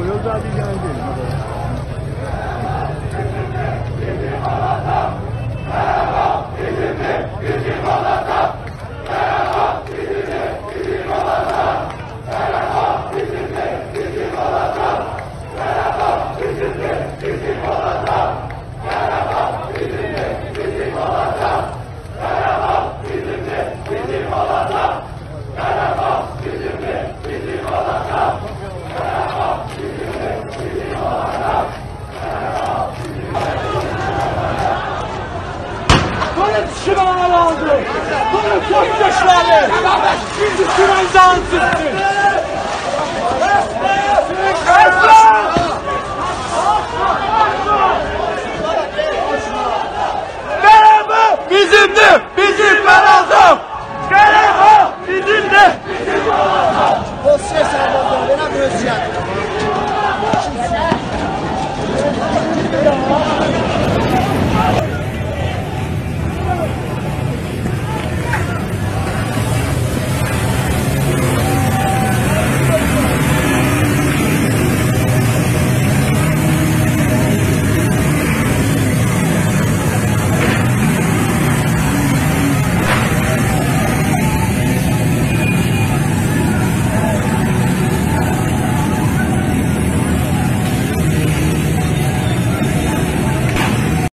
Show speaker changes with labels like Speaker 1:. Speaker 1: 我又抓了一点鱼。
Speaker 2: aldı. Bunu koyun göçleri. Şimdi süren dağın çıktı.